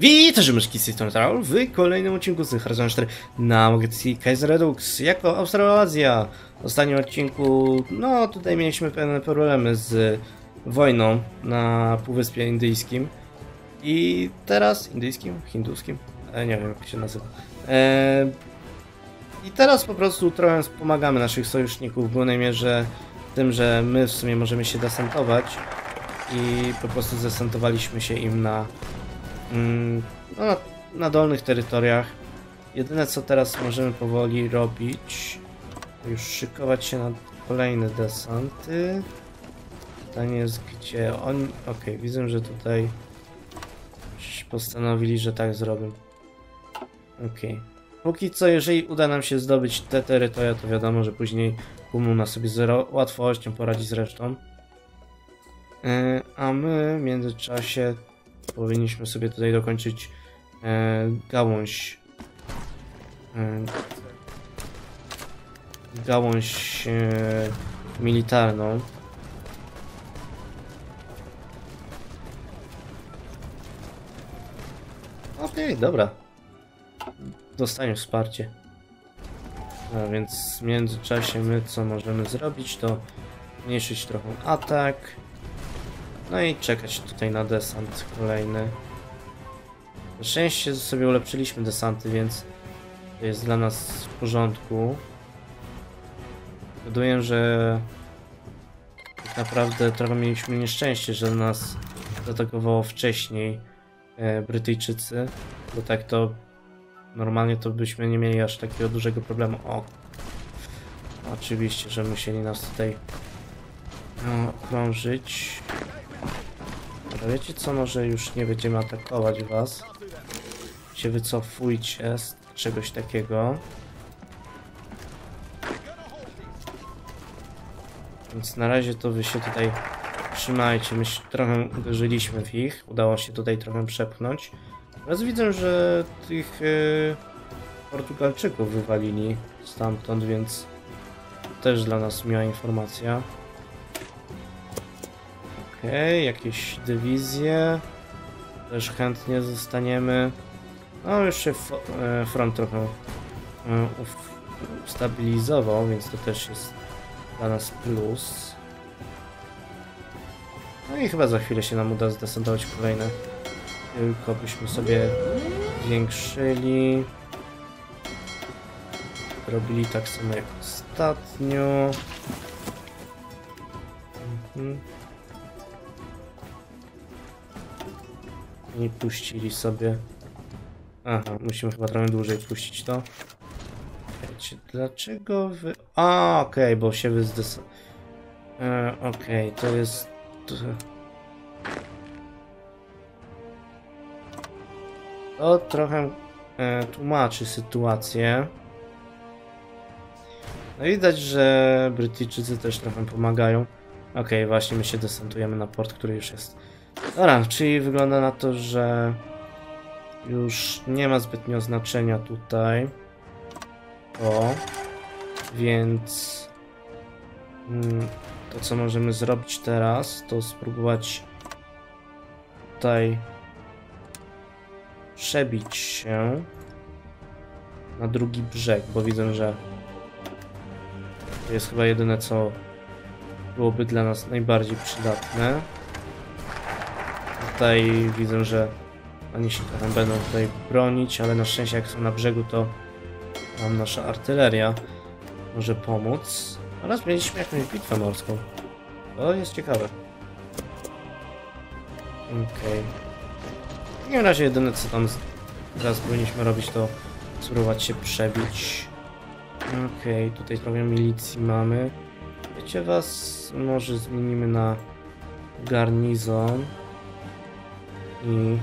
Witajcie myszki z tej strony Tarol w kolejnym odcinku z Horizon 4 na Mogetsy Kaiser Redux jako Australazja. W ostatnim odcinku, no tutaj mieliśmy pewne problemy z wojną na Półwyspie Indyjskim i teraz, indyjskim, hinduskim, e, nie wiem jak się nazywa. E, I teraz po prostu trochę wspomagamy naszych sojuszników w głównej mierze tym, że my w sumie możemy się desantować i po prostu zdesantowaliśmy się im na no, na, dolnych terytoriach. Jedyne co teraz możemy powoli robić, już szykować się na kolejne desanty. Pytanie jest gdzie oni... Okej, widzę, że tutaj postanowili, że tak zrobią. Okej. Póki co, jeżeli uda nam się zdobyć te terytoria, to wiadomo, że później Kumuna sobie z łatwością poradzi z resztą. Yy, a my w międzyczasie powinniśmy sobie tutaj dokończyć e, gałąź e, gałąź e, militarną. Okej, okay, dobra. Dostanie wsparcie. A więc w międzyczasie my co możemy zrobić to zmniejszyć trochę atak. No i czekać tutaj na desant kolejny. Na szczęście sobie ulepszyliśmy desanty, więc to jest dla nas w porządku. Zgaduję, że tak naprawdę trochę mieliśmy nieszczęście, że nas zaatakowało wcześniej e, Brytyjczycy, bo tak to normalnie to byśmy nie mieli aż takiego dużego problemu. O, oczywiście, że musieli nas tutaj no, krążyć. Wiecie co, może już nie będziemy atakować was. Się wycofujcie z czegoś takiego. Więc na razie to wy się tutaj trzymajcie. My trochę uderzyliśmy w ich. Udało się tutaj trochę przepchnąć. Teraz widzę, że tych yy, Portugalczyków wywalili stamtąd, więc też dla nas miła informacja. Okay, jakieś dywizje. Też chętnie zostaniemy. No, już się e, front trochę e, ustabilizował, więc to też jest dla nas plus. No i chyba za chwilę się nam uda zdesantować kolejne. Tylko byśmy sobie zwiększyli. Robili tak samo jak ostatnio. Mhm. Nie puścili sobie. Aha, musimy chyba trochę dłużej puścić to. Wiecie, dlaczego wy... A, okej, okay, bo się wyzdys... E, okej, okay, to jest... To trochę e, tłumaczy sytuację. No widać, że Brytyjczycy też trochę pomagają. Okej, okay, właśnie my się desantujemy na port, który już jest Dobra, czyli wygląda na to, że już nie ma zbytnio znaczenia tutaj. O, więc mm, to co możemy zrobić teraz, to spróbować tutaj przebić się na drugi brzeg, bo widzę, że to jest chyba jedyne co byłoby dla nas najbardziej przydatne tutaj widzę, że oni się tam będą tutaj bronić, ale na szczęście jak są na brzegu, to nam nasza artyleria może pomóc. Oraz mieliśmy jakąś bitwę morską. To jest ciekawe. Okej. Okay. W takim razie jedyne co tam teraz powinniśmy robić to spróbować się przebić. Okej, okay, tutaj trochę milicji mamy. Wiecie was, może zmienimy na garnizon i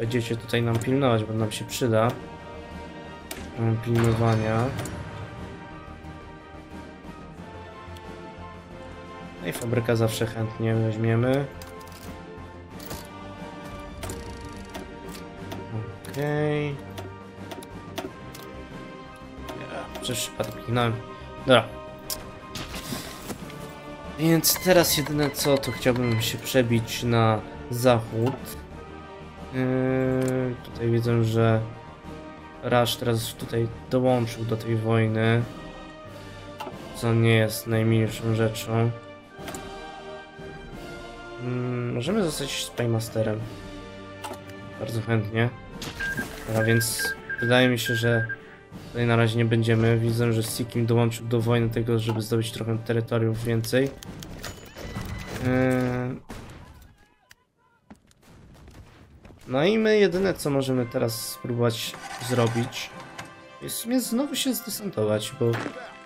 będziecie tutaj nam pilnować, bo nam się przyda pilnowania. No i fabryka zawsze chętnie weźmiemy. Okej. Okay. Ja, przez przypadek kliknąłem. Dobra. Więc teraz jedyne co, to chciałbym się przebić na zachód. Yy, tutaj widzę, że Rush teraz tutaj dołączył do tej wojny. Co nie jest najmilszą rzeczą. Mm, możemy zostać Spymasterem. Bardzo chętnie. A więc wydaje mi się, że tutaj na razie nie będziemy. Widzę, że Sikim dołączył do wojny tego, żeby zdobyć trochę terytoriów więcej. Yy, No i my jedyne co możemy teraz spróbować zrobić jest w sumie znowu się zdesantować, bo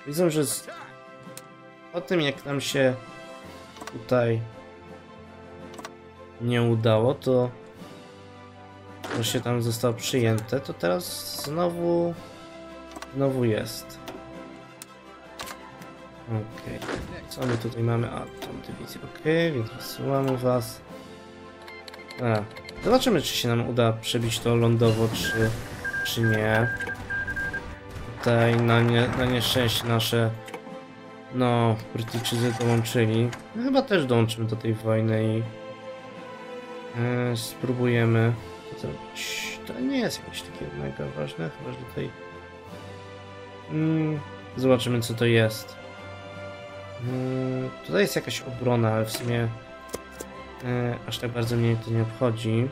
widzę, że z... po tym jak nam się tutaj nie udało, to to się tam zostało przyjęte, to teraz znowu znowu jest. Okej, co my tutaj mamy? A, tą dywizję, okej, więc wysyłamy was. A, Zobaczymy, czy się nam uda przebić to lądowo, czy, czy nie. Tutaj na, nie, na nieszczęście nasze no, Brytyjczycy dołączyli. No, chyba też dołączymy do tej wojny i e, spróbujemy to zrobić. To nie jest jakieś takie mega ważne, chyba że tutaj mm, zobaczymy co to jest. Mm, tutaj jest jakaś obrona, ale w sumie E, aż tak bardzo mnie to nie obchodzi.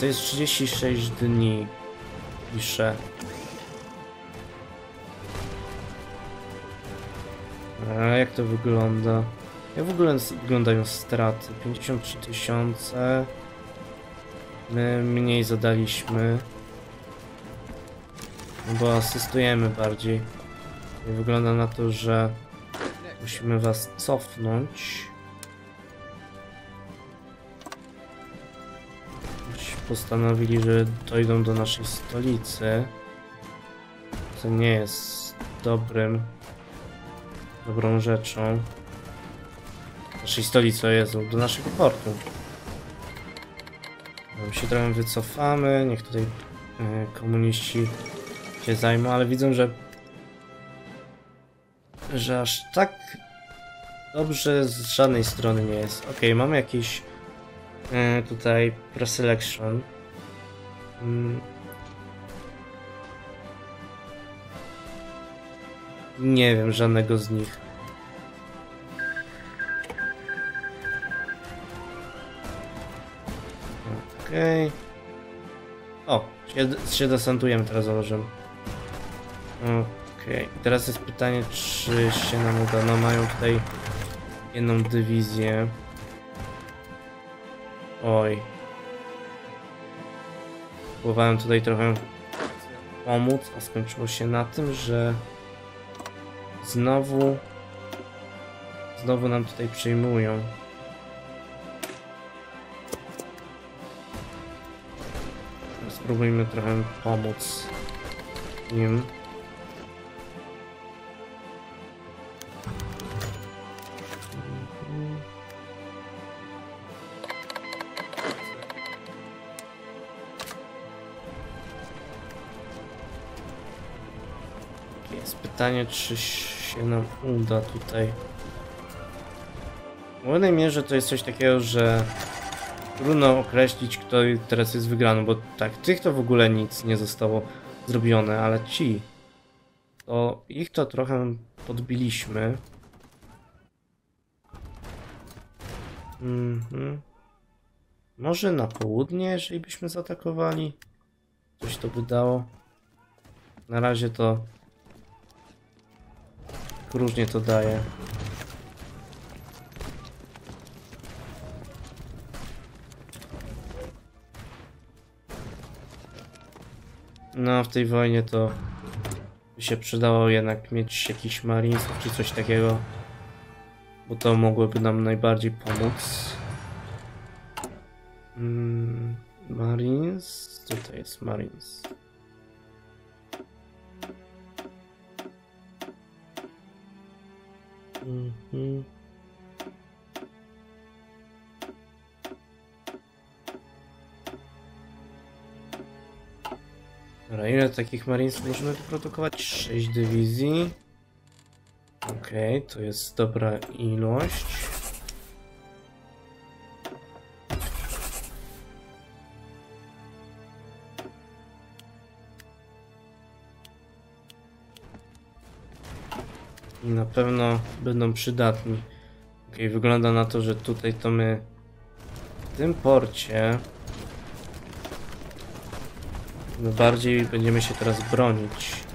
To jest 36 dni. Piszę. A jak to wygląda? Jak w ogóle wyglądają straty? 53 tysiące. My mniej zadaliśmy. Bo asystujemy bardziej. Wygląda na to, że musimy was cofnąć. Postanowili, że dojdą do naszej stolicy. Co nie jest dobrym, dobrą rzeczą. Naszej stolicy, o Jezu, do naszego portu. My się trochę wycofamy, niech tutaj e, komuniści się zajmą, ale widzą, że że aż tak dobrze z żadnej strony nie jest. Ok, mamy jakieś tutaj preselection. Mm. Nie wiem żadnego z nich. Okej. Okay. O, się, desantujemy teraz założymy. Okej, okay. teraz jest pytanie, czy się nam uda. No mają tutaj jedną dywizję. Oj. Próbowałem tutaj trochę pomóc, a skończyło się na tym, że znowu znowu nam tutaj przyjmują. Spróbujmy trochę pomóc im. Pytanie, czy się nam uda tutaj. W głównej mierze to jest coś takiego, że trudno określić, kto teraz jest wygrany, bo tak, tych to w ogóle nic nie zostało zrobione, ale ci, to ich to trochę podbiliśmy. Mhm. Może na południe, jeżeli byśmy zaatakowali? Coś to by dało. Na razie to różnie to daje. No, w tej wojnie to by się przydało jednak mieć jakiś marines czy coś takiego. Bo to mogłoby nam najbardziej pomóc. Mm, marines? Tutaj jest marines. Mhm. Dobra, ile takich Marines możemy wyprodukować? 6 dywizji. Okej, okay, to jest dobra ilość. Na pewno będą przydatni. Ok, wygląda na to, że tutaj to my w tym porcie no bardziej będziemy się teraz bronić.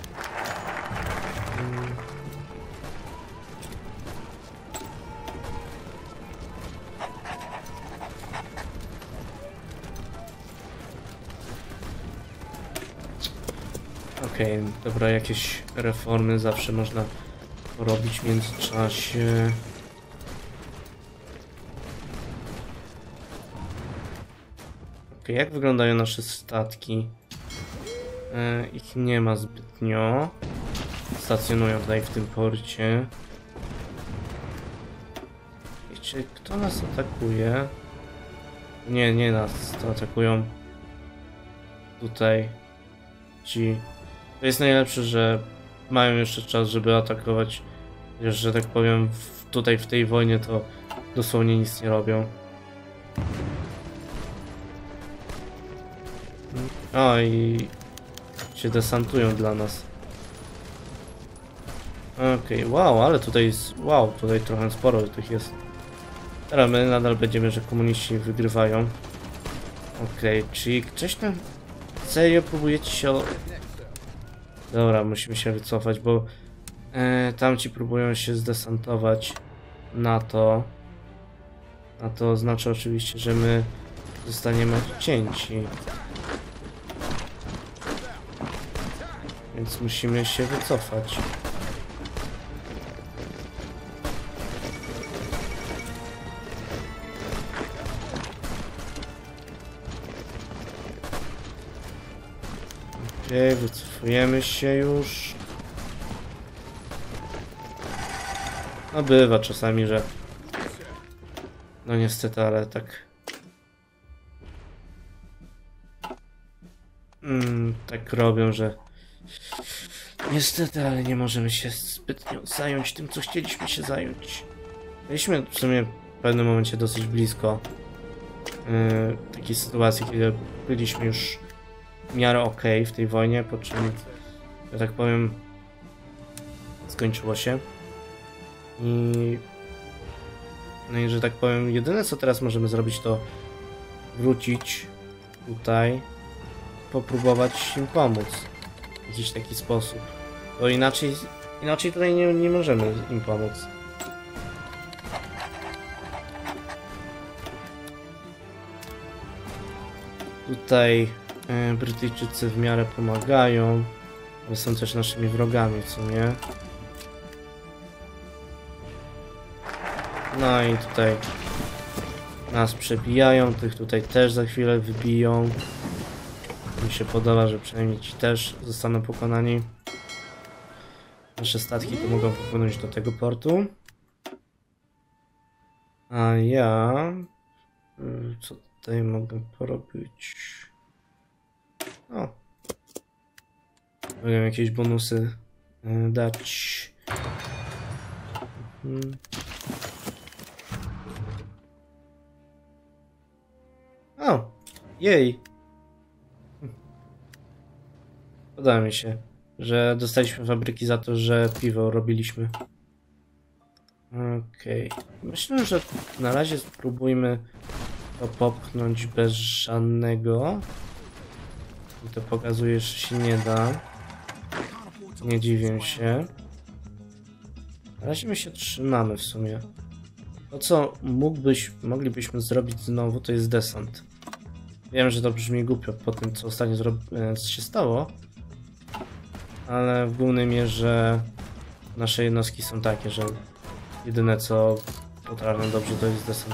Okej, dobra, jakieś reformy zawsze można porobić w międzyczasie. Okej, jak wyglądają nasze statki? E, ich nie ma zbytnio. Stacjonują tutaj w tym porcie. Czy kto nas atakuje? Nie, nie nas, to atakują tutaj ci. To jest najlepsze, że mają jeszcze czas, żeby atakować. Chociaż, że tak powiem, w, tutaj w tej wojnie to dosłownie nic nie robią. O i się desantują dla nas. Okej, okay, wow, ale tutaj jest, wow, tutaj trochę sporo tych jest. Teraz my nadal będziemy, że komuniści wygrywają. Okej, okay, czyli coś tam serio próbujecie się... Dobra, musimy się wycofać, bo e, tamci próbują się zdesantować na to. A to oznacza oczywiście, że my zostaniemy odcięci. Więc musimy się wycofać. Okej, okay, wycofujemy się już. No bywa czasami, że... No niestety, ale tak... Mm, tak robią, że Niestety, ale nie możemy się zbytnio zająć tym, co chcieliśmy się zająć. Byliśmy w sumie w pewnym momencie dosyć blisko yy, takiej sytuacji, kiedy byliśmy już w miarę ok w tej wojnie, po czym, że tak powiem, skończyło się. I no i że tak powiem, jedyne co teraz możemy zrobić to wrócić tutaj, popróbować im pomóc w jakiś taki sposób. Bo inaczej, inaczej tutaj nie, nie możemy im pomóc. Tutaj e, Brytyjczycy w miarę pomagają, ale są też naszymi wrogami, co nie? No i tutaj nas przebijają, tych tutaj też za chwilę wybiją. Mi się podoba, że przynajmniej ci też zostaną pokonani. Nasze statki tu mogą popłynąć do tego portu. A ja... Y, co tutaj mogę porobić? O! Mogę jakieś bonusy y, dać. Mhm. O! Jej! Podoba mi się, że dostaliśmy fabryki za to, że piwo robiliśmy. Okej. Okay. Myślę, że na razie spróbujmy to popchnąć bez żadnego. I to pokazuje, że się nie da. Nie dziwię się. Na razie my się trzymamy w sumie. To co mógłbyś, moglibyśmy zrobić znowu to jest desant. Wiem, że to brzmi głupio po tym co ostatnio e, się stało, ale w głównej mierze nasze jednostki są takie, że jedyne co potrafią dobrze to jest.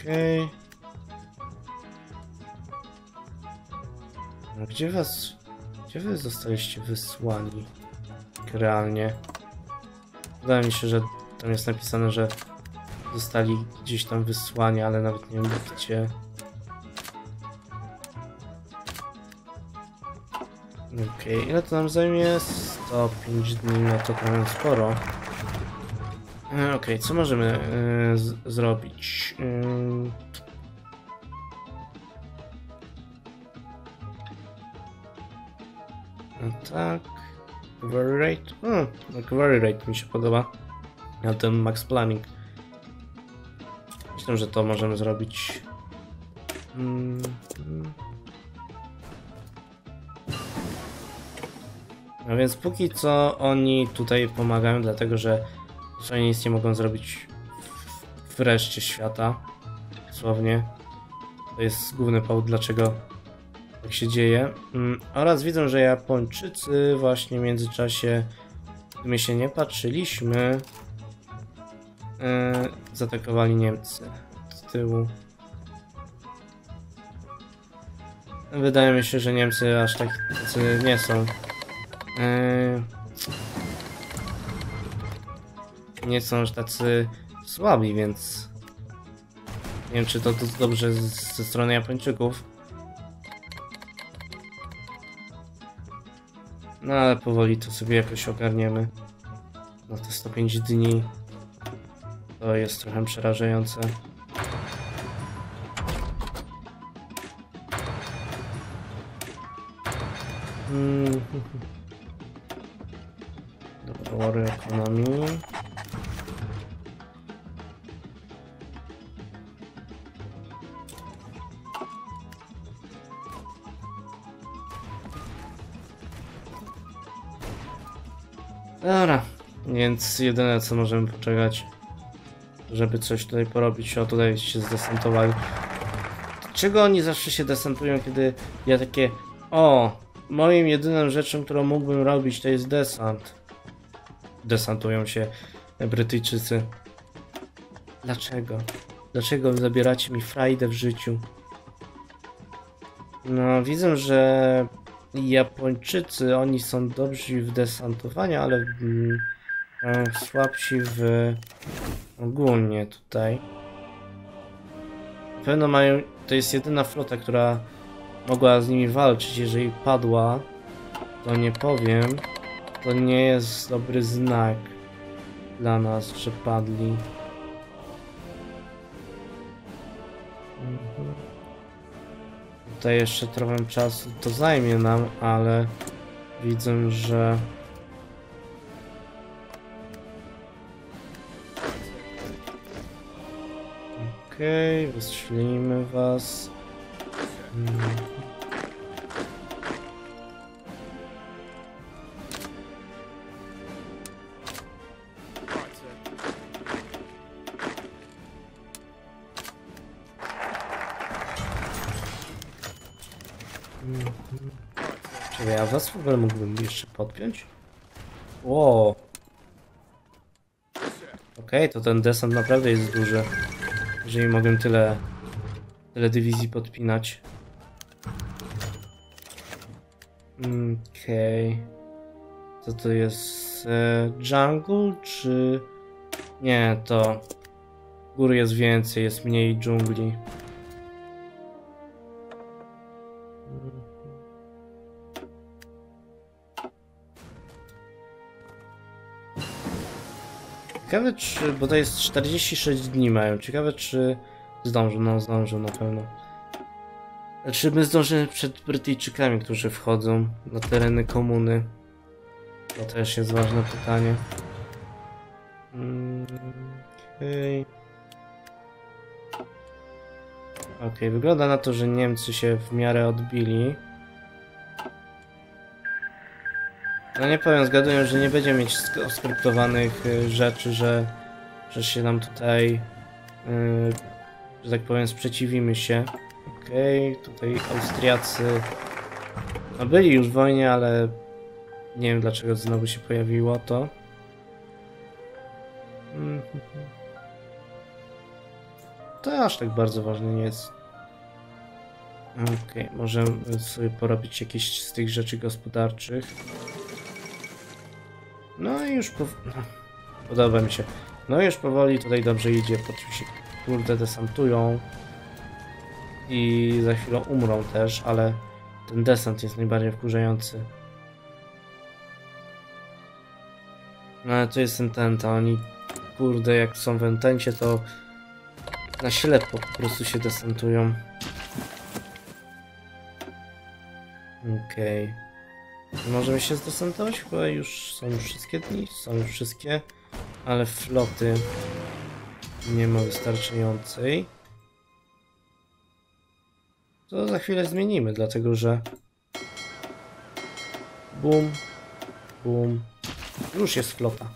Okej. Okay. No gdzie was... Gdzie wy zostaliście wysłani? Realnie. Wydaje mi się, że tam jest napisane, że zostali gdzieś tam wysłani, ale nawet nie wiem gdzie. Okej, okay, ile to nam zajmie? 105 dni, no to trochę sporo. E, okej, okay, co możemy y, zrobić? Y, A tak. Recovery rate? Hmm, recovery rate mi się podoba. A ten max planning. Myślę, że to możemy zrobić. Mm. No więc póki co oni tutaj pomagają, dlatego że oni nic nie mogą zrobić w- reszcie świata. Dosłownie. To jest główny powód, dlaczego tak się dzieje. Mm, Oraz widzę, że Japończycy właśnie w międzyczasie, my się nie patrzyliśmy, e, zaatakowali Niemcy z tyłu. Wydaje mi się, że Niemcy aż tak nie są. E, nie są aż tacy słabi, więc nie wiem, czy to, to dobrze ze strony Japończyków. No ale powoli to sobie jakoś ogarniemy. No te 105 dni to jest trochę przerażające. Mm. Wary ekonomii. Dobra, więc jedyne co możemy poczekać, żeby coś tutaj porobić, o tutaj się zdesantowali. Czego oni zawsze się desantują, kiedy ja takie, o, moim jedyną rzeczą, którą mógłbym robić, to jest desant. Desantują się Brytyjczycy. Dlaczego? Dlaczego zabieracie mi frajdę w życiu? No, widzę, że Japończycy, oni są dobrzy w desantowaniu, ale mm, e, słabsi w ogólnie tutaj. Na pewno mają, to jest jedyna flota, która mogła z nimi walczyć, jeżeli padła, to nie powiem, to nie jest dobry znak dla nas, że padli. Mhm. Tutaj jeszcze trochę czasu to zajmie nam, ale widzę, że Okej, wystrzelimy was. Mm. Czy ja was w ogóle mógłbym jeszcze podpiąć? Ło. Okej, to ten desant naprawdę jest duży. Jeżeli mogę tyle, tyle dywizji podpinać. Okej. Co to jest? E, jungle czy... Nie, to... Gór jest więcej, jest mniej dżungli. Ciekawe czy, bo to jest 46 dni mają, ciekawe czy zdążą, no zdążą na pewno. Czy my zdążymy przed Brytyjczykami, którzy wchodzą na tereny komuny? To też jest ważne pytanie. Mm, Okej. Okej, wygląda na to, że Niemcy się w miarę odbili. No nie powiem, zgaduję, że nie będzie mieć sk- skryptowanych y, rzeczy, że, że się nam tutaj, y, że tak powiem, sprzeciwimy się. Okej, tutaj Austriacy no byli już w wojnie, ale nie wiem dlaczego znowu się pojawiło to. Mhm. To aż tak bardzo ważne nie jest. Okej, możemy sobie porobić jakieś z tych rzeczy gospodarczych. No i już po... no, Podoba mi się. No już powoli tutaj dobrze idzie, po czym się kurde desantują. I za chwilę umrą też, ale ten desant jest najbardziej wkurzający. No ale to jest Ententa, oni kurde jak są w Entencie to na ślepo po prostu się desantują. Okej. Możemy się zdesantować? Chyba już są już wszystkie dni, są już wszystkie, ale floty nie ma wystarczającej. To za chwilę zmienimy, dlatego że bum, bum, już jest flota.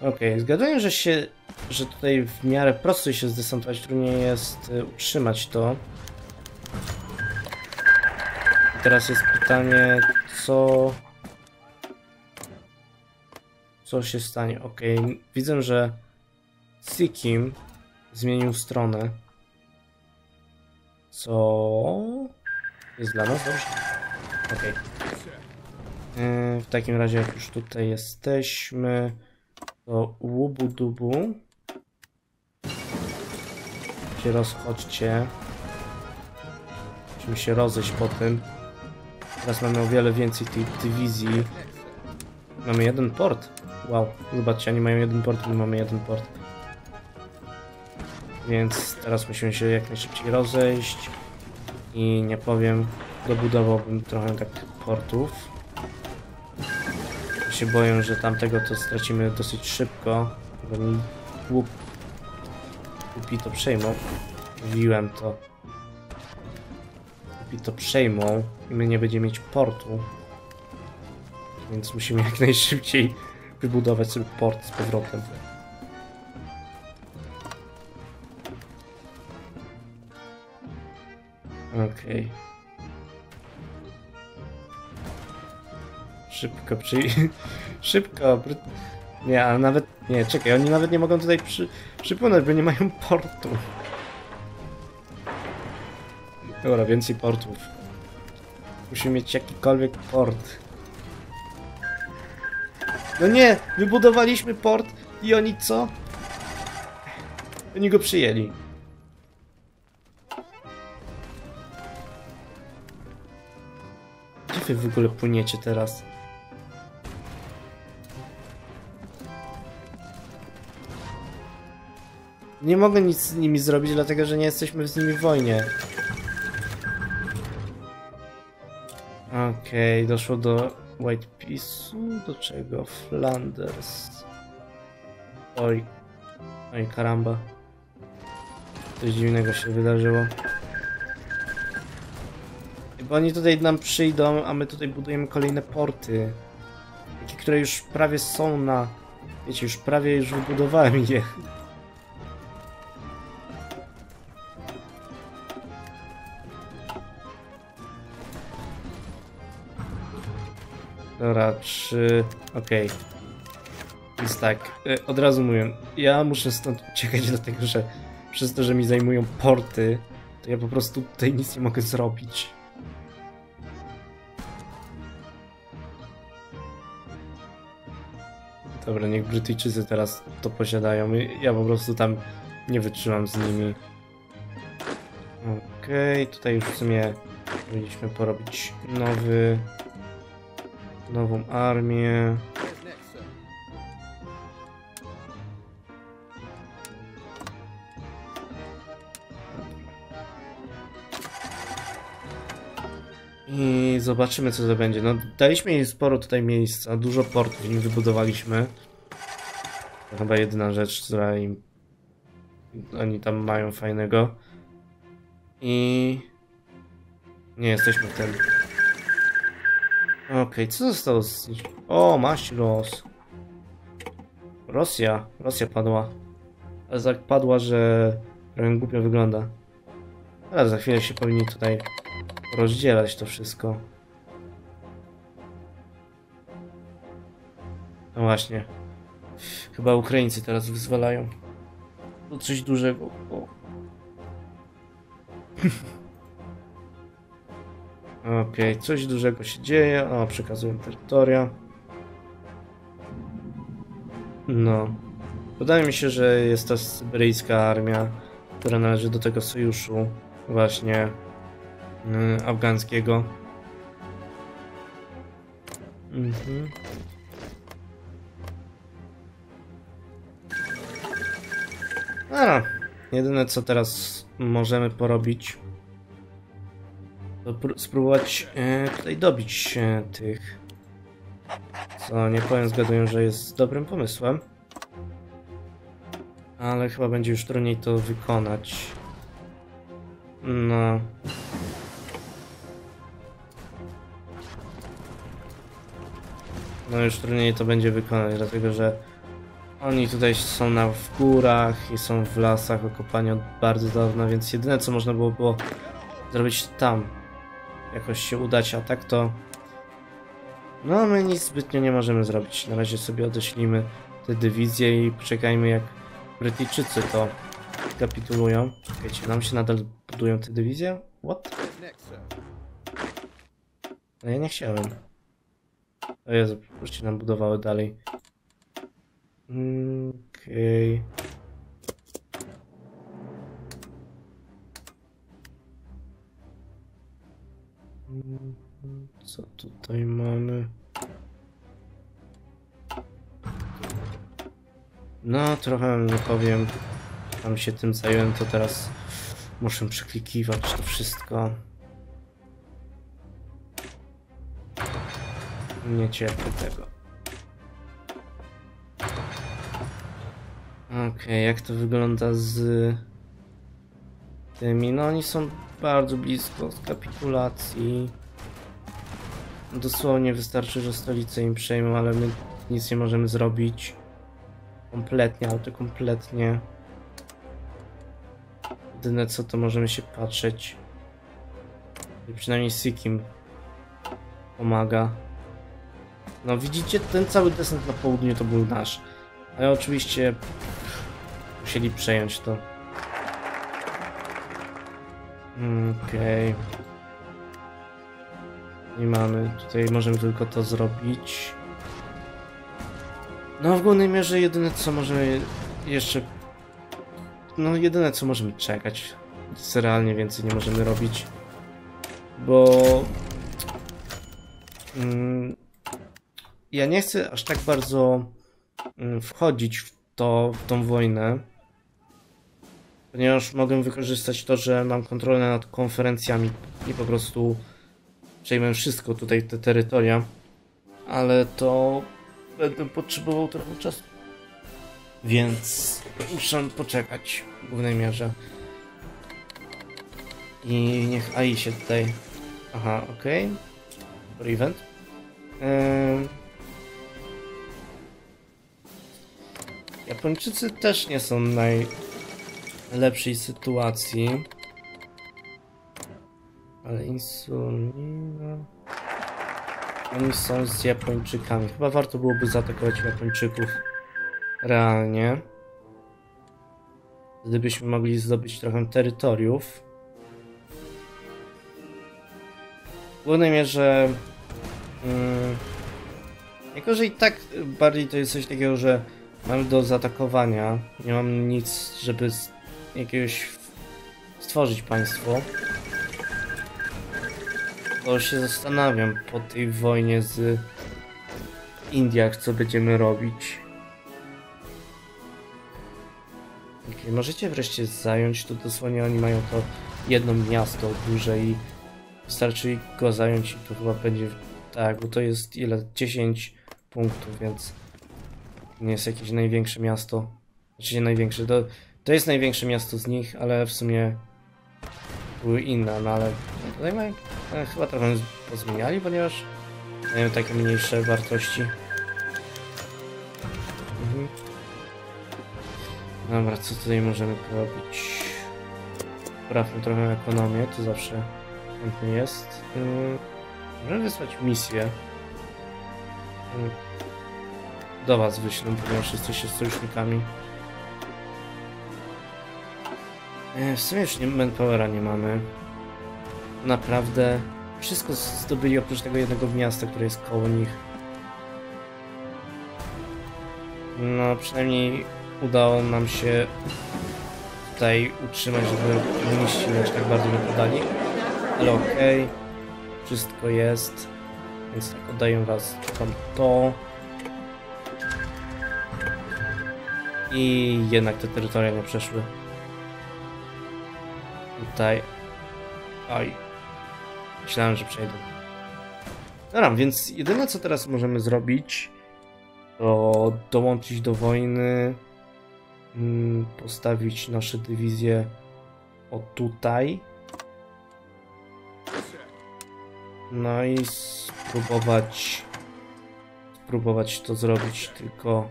Okay, zgaduję, że się, że tutaj w miarę prosto się zdesantować, trudniej jest y, utrzymać to. I teraz jest pytanie, co... Co się stanie? Okay. widzę, że Sikkim zmienił stronę. Co jest dla nas dobrze? Okay. E, w takim razie, jak już tutaj jesteśmy, to łubu dubu. Się rozchodźcie. Musimy się rozejść po tym. Teraz mamy o wiele więcej tej dywizji. Mamy jeden port. Wow, zobaczcie, oni mają jeden port, my mamy jeden port. Więc teraz musimy się jak najszybciej rozejść. I nie powiem, dobudowałbym trochę tak portów. Ja się boję, że tamtego to stracimy dosyć szybko, bo mi łup, łupi to przejmą. Mówiłem to. Łupi to przejmą i my nie będziemy mieć portu. Więc musimy jak najszybciej wybudować sobie port z powrotem. Okej. Okay. Szybko przy... Szybko! Nie, ale nawet... Nie, czekaj, oni nawet nie mogą tutaj przy... przypłynąć, bo nie mają portu. Dobra, więcej portów. Musimy mieć jakikolwiek port. No nie! Wybudowaliśmy port i oni co? Oni go przyjęli. wy w ogóle płyniecie teraz? Nie mogę nic z nimi zrobić, dlatego że nie jesteśmy z nimi w wojnie. Okej, okay, doszło do White Peace'u. Do czego? Flanders. Oj. Oj, karamba. Coś dziwnego się wydarzyło. Bo oni tutaj nam przyjdą, a my tutaj budujemy kolejne porty. Takie, które już prawie są na... Wiecie, już prawie już wybudowałem je. Dobra, trzy... Okej. Okay. Więc tak, e, od razu mówię, ja muszę stąd uciekać dlatego, że przez to, że mi zajmują porty, to ja po prostu tutaj nic nie mogę zrobić. Dobra, niech Brytyjczycy teraz to posiadają. Ja po prostu tam nie wytrzymam z nimi. Okej, okay, tutaj już w sumie powinniśmy porobić nowy... Nową armię. I zobaczymy co to będzie. No daliśmy jej sporo tutaj miejsca, dużo portów im wybudowaliśmy. To chyba jedyna rzecz, która im oni tam mają fajnego. I nie jesteśmy w tym. Okej, okay, co zostało z... O, maść los. Rosja. Rosja padła. Ale tak padła, że trochę głupio wygląda. Ale za chwilę się powinni tutaj rozdzielać to wszystko. No właśnie. Chyba Ukraińcy teraz wyzwalają. To coś dużego. Okej, okay, coś dużego się dzieje. O, przekazuję terytoria. No. Wydaje mi się, że jest to syberyjska armia, która należy do tego sojuszu. Właśnie yy, afgańskiego. Mhm. A, jedyne co teraz możemy porobić spróbować e, tutaj dobić e, tych. Co nie powiem, zgaduję, że jest dobrym pomysłem. Ale chyba będzie już trudniej to wykonać. No. No już trudniej to będzie wykonać, dlatego że oni tutaj są na, w górach i są w lasach okopani od bardzo dawna, więc jedyne co można było, było zrobić tam. Jakoś się udać, a tak to... No my nic zbytnio nie możemy zrobić. Na razie sobie odeślimy te dywizje i poczekajmy jak Brytyjczycy to kapitulują. Czekajcie, nam się nadal budują te dywizje? What? No ja nie chciałem. O Jezu, już nam budowały dalej. Mm, Okej. Mm, Co tutaj mamy? No, trochę nie powiem. Tam się tym zająłem, to teraz muszę przeklikiwać to wszystko. Nie cierpię tego. Okej, jak to wygląda z tymi? No oni są bardzo blisko kapitulacji. Dosłownie wystarczy, że stolicę im przejmą, ale my nic nie możemy zrobić. Kompletnie, ale to kompletnie. Jedyne co to możemy się patrzeć. I przynajmniej Sikim pomaga. No widzicie, ten cały desant na południu to był nasz. Ale oczywiście musieli przejąć to. Okej. Nie mamy. Tutaj możemy tylko to zrobić. No w głównej mierze jedyne co możemy jeszcze... No jedyne co możemy czekać. Nic realnie więcej nie możemy robić. Bo... Mm, ja nie chcę aż tak bardzo mm, wchodzić w to, w tą wojnę. Ponieważ mogę wykorzystać to, że mam kontrolę nad konferencjami i po prostu przejmę wszystko tutaj, te terytoria. Ale to będę potrzebował trochę czasu. Więc muszę poczekać w głównej mierze. I niech AI się tutaj... Aha, okej. Okay. Event. Japończycy też nie są w najlepszej sytuacji. Ale insulina... Oni są z Japończykami. Chyba warto byłoby zaatakować Japończyków. Realnie. Gdybyśmy mogli zdobyć trochę terytoriów. W głównej mierze... Mm, jako, że i tak bardziej to jest coś takiego, że Mam do zaatakowania. Nie mam nic, żeby jakiegoś stworzyć państwo. To się zastanawiam po tej wojnie z Indiach, co będziemy robić. Okay, możecie wreszcie zająć, to dosłownie oni mają to jedno miasto duże i wystarczy go zająć i to chyba będzie, tak, bo to jest ile, 10 punktów, więc nie jest jakieś największe miasto. Znaczy nie największe, to, to jest największe miasto z nich, ale w sumie były inne, no ale tutaj mają, e, chyba trochę pozmieniali, ponieważ mają takie mniejsze wartości. Mhm. Dobra, co tutaj możemy porobić? Poprawmy trochę ekonomię, to zawsze chętny jest. Yy, możemy wysłać misję. Yy, do was wyślę, ponieważ jesteście sojusznikami. W sumie już nie, manpowera nie mamy. Naprawdę wszystko zdobyli oprócz tego jednego miasta, które jest koło nich. No, przynajmniej udało nam się tutaj utrzymać, żeby komuniści aż tak bardzo nie podali. Ale okej, okay. wszystko jest. Więc tak, oddaję was tam to. I jednak te terytoria nie przeszły. Tutaj. Oj. Myślałem, że przejdą. Dobra, więc jedyne co teraz możemy zrobić, to dołączyć do wojny, mm, postawić nasze dywizje o tutaj. No i spróbować spróbować to zrobić, tylko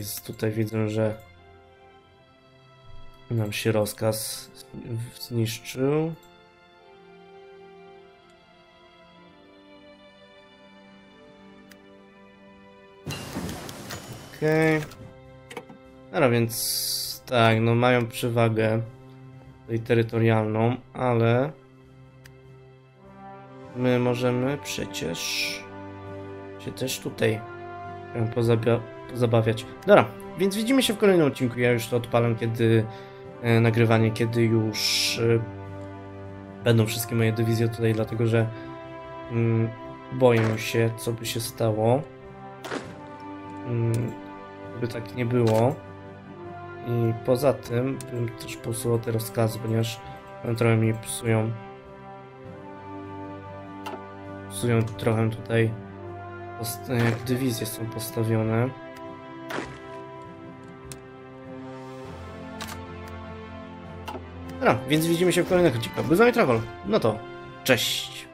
z- tutaj widzę, że nam się rozkaz zniszczył. Okej. No więc tak, no mają przewagę tutaj terytorialną, ale my możemy przecież się też tutaj ją pozabia- pozabawiać. Dobra, więc widzimy się w kolejnym odcinku. Ja już to odpalam, kiedy e, nagrywanie, kiedy już e, będą wszystkie moje dywizje tutaj, dlatego że mm, boję się, co by się stało. Mm, by tak nie było. I poza tym bym też posuwał te rozkazy, ponieważ trochę mi psują. Psują trochę tutaj, jak dywizje są postawione. Dobra, więc widzimy się w kolejnych odcinkach. Wami Travol. No to, cześć!